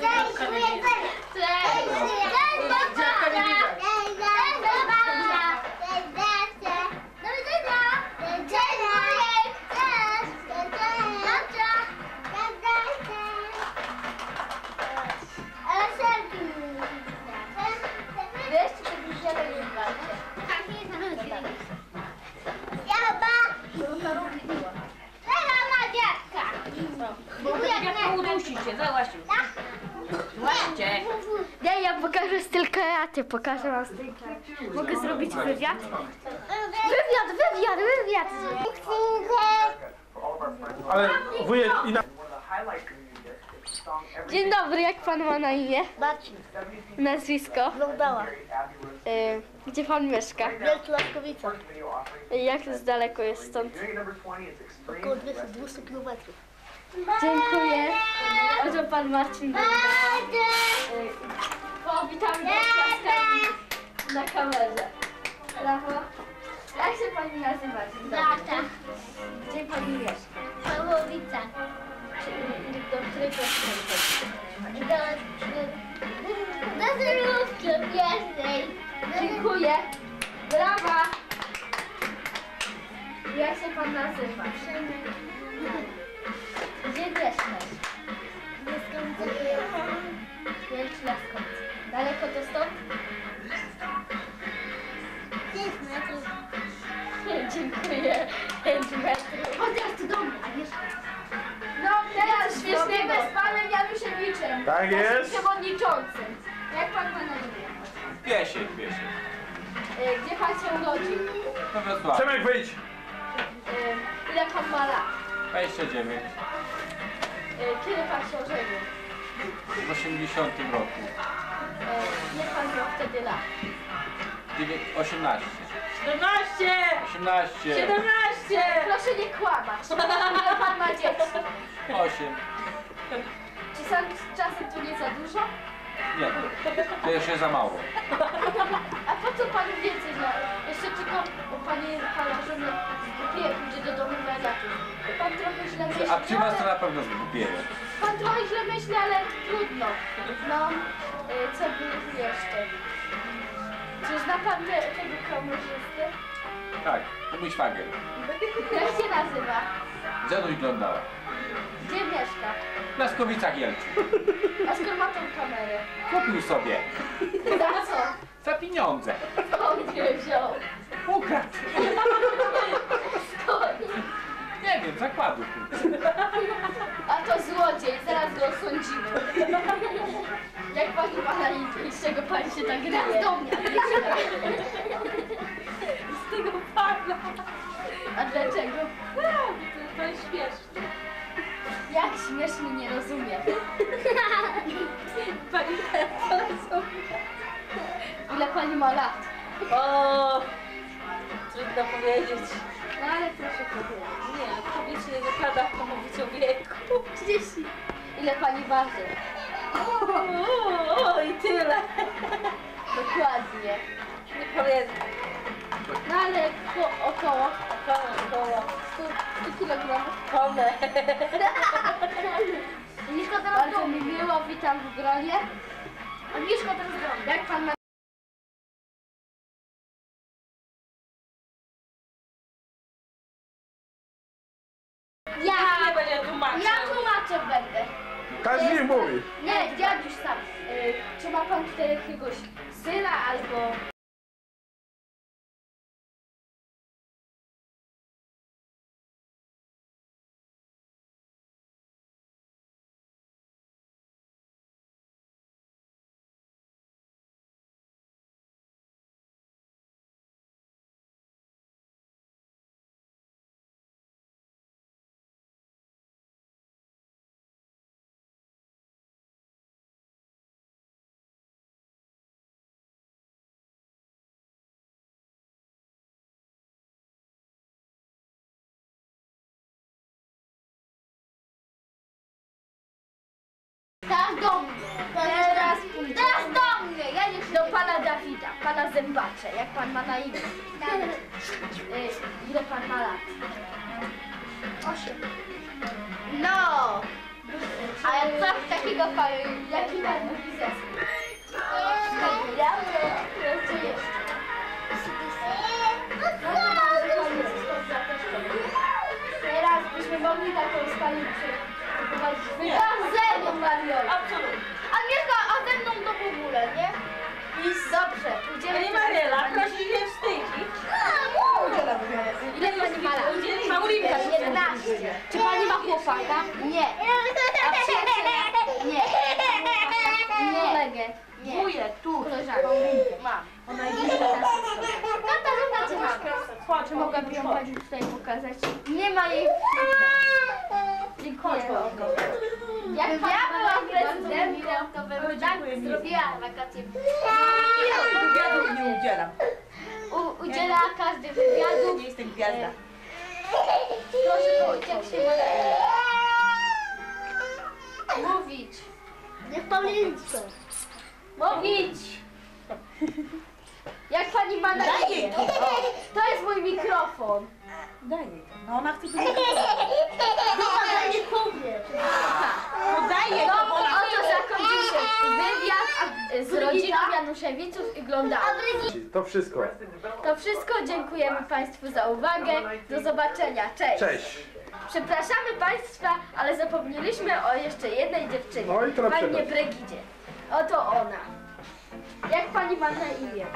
Na pokażę styl karate, pokażę wam styl karate. Mogę zrobić wywiad? Wywiad, wywiad, wywiad! Ale wujek i na... Dzień dobry, jak pan ma na imię? Marcin, Nazwisko? Lądała. Y, gdzie pan mieszka? Wielki Laskowica. Y, jak z daleko jest stąd? Około 200, 200 km. Dziękuję. Oto pan Marcin Bogdan. Y, go klaskami na kamerze. Brawo. Jak się pani nazywa? Dzień dobry. Beata. Gdzie pani mieszka? Pawłowica. Do szkoły? Do, do zerówki pierwszej. Dziękuję. Brawa. Jak się pan nazywa? Gdzie mieszkasz? Wielki Laskowcy. Daleko to stąd? Pięć metrów. Dziękuję. 5 metrów. Chociaż tu do mnie, a wiesz? No, teraz śmiesznego z panem Januszewiczem. Tak jest. Przewodniczącym. Jak pan ma na imię? Piesiek, piesiek. Y, Gdzie pan się urodził? No Wrocław. Przemek wyjdź! Y, Ile pan ma lat? 29. Y, Kiedy pan się ożenił? W 80 roku. Ile pan miał wtedy lat? Dziewię- 18. 14! 18. 17! Proszę nie kłamać. Ile pan ma dzieci? 8. Czy są czasem tu nie za dużo? Nie, to jeszcze za mało. A po co pan więcej zna? Jeszcze tylko bo pani pana żona zgubiła, pójdzie do domu wariatów. Pan trochę źle myśli. A przy was to na pewno zgubienie. Pan trochę źle myśli, ale trudno. No, y, co by jeszcze? Czy zna pan te- tego kamerzysty? Tak, to mój szwagier. Jak się nazywa? Zenuś glądała. Gdzie mieszka? W Laskowicach Jelczy. A skąd ma tą kamerę? Kupił sobie. Za co? Za pieniądze. Skąd je wziął? Ukradł. Z czego pani się tak gryzie? do mnie. Z tego pana. A dlaczego? To jest śmieszne. Jak śmiesznie nie rozumiem. Pani co Ile pani ma lat? O, trudno powiedzieć. No ale proszę powiedzieć. Nie, kobiecie nie wypada mówić o wieku. 30. Ile pani waży? O, i tyle. Dokładnie. Nie pamiętam. No ale ko- około Koło, koło. 100, 100 kg. Kome. Agnieszko teraz Bardzo mi miło, witam w gronie. Agnieszko teraz gronie. Jak pan ma algo pana zębacze. Jak pan ma na imię? Y, ile pan ma lat? Osiem. No, pani, jaki pan lubi zespół? Ja to jeszcze. Teraz byśmy mogli taką pani przygotować wywiad chłopaka? Nie. A przyjaciela? Nie. Nie. Kolegę? Nie. Wujek, tu. Koleżankę? Mam. Ona jest Katarzyna, czy mam? Czy mogłaby ją pani tutaj pokazać? Nie ma jej. Dziękuję. Jak ja byłam prezydentem, to bym tak zrobiła wakacje. Wywiadu nie udzielam. U, udziela każdy wywiadu. Nie jestem gwiazda. Proszę powiedzieć, jak się ma Niech Paulinko. Mówić. Jak pani ma na Daj imię? jej to. O, To jest mój mikrofon. Daj jej to. No ona chce tu nie Dobra, nie powiem. No daj jej No, to, bo ona oto zakończył się wywiad a, z rodziną Januszewiczów i Glądały. To wszystko. To wszystko. Dziękujemy Państwu za uwagę. Do zobaczenia. Cześć. Cześć. Przepraszamy Państwa, ale zapomnieliśmy o jeszcze jednej dziewczynie. No i to na Pannie przykład. Bregidzie. Oto ona. Jak Pani ma na imię?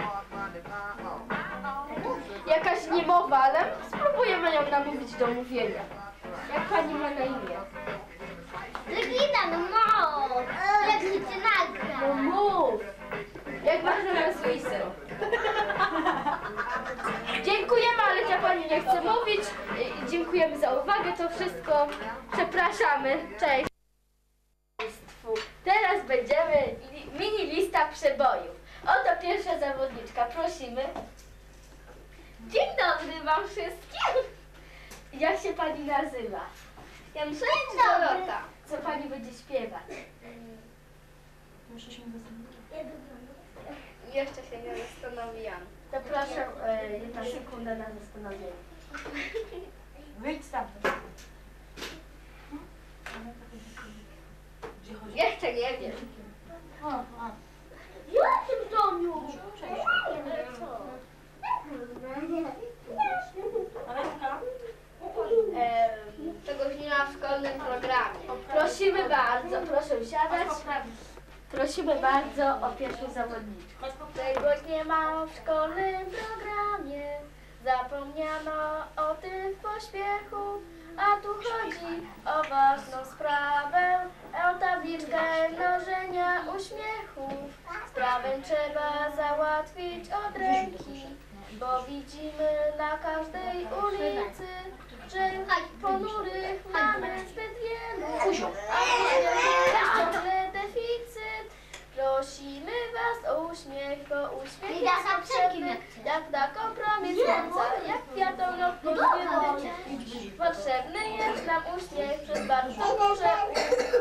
Jakaś niemowa, ale spróbujemy ją namówić do mówienia. Jak Pani ma na imię? Regina, no mów. Jak się cię No nagra. mów! Jak masz na nazwisko? Pani nie chce mówić. Dziękujemy za uwagę, to wszystko. Przepraszamy. Cześć. Państwu. Teraz będziemy mini lista przebojów. Oto pierwsza zawodniczka, prosimy. Dzień dobry wam wszystkim. Jak się pani nazywa? Januszek czy Dorota? Co pani będzie śpiewać? Jeszcze się nie zastanowiłam. To proszę e, jedna sekunda na zastanowienie. Wyjdź stamtąd. Gdzie chodzi? Jeszcze nie wiem. Jakim domu? Aletka? E, czegoś nie ma w szkolnym programie. Prosimy bardzo, proszę siadać. Prosimy bardzo o pierwszą zawodniczkę. Czegoś nie ma w szkolnym programie. Zapomniano o tym w pośpiechu. A tu chodzi o ważną sprawę, o tabliczkę mnożenia uśmiechów. Sprawę trzeba załatwić od ręki, bo widzimy na każdej ulicy, uśmiech przez bardzo duże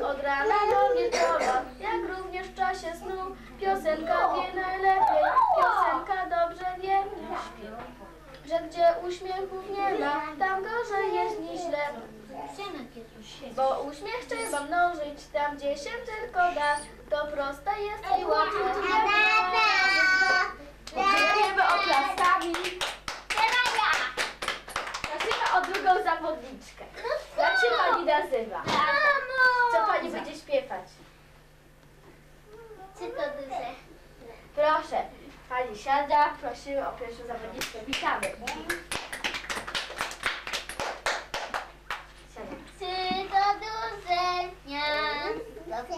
U. Od rana do wieczora, jak również w czasie snu. Piosenka wie najlepiej, piosenka dobrze wie. Że gdzie uśmiechów nie ma, tam gorzej jest niż źle. Bo uśmiech trzeba mnożyć tam, gdzie się tylko da. To proste jest i łatwe. Dziękujemy oklaskami. Prosimy o drugą zawodniczkę. Jak się pani nazywa? Co pani będzie śpiewać? Czy to duże? Proszę, pani siada, prosimy o pierwszą zawodniczkę. Witamy. Siada. Czy to duże miasto?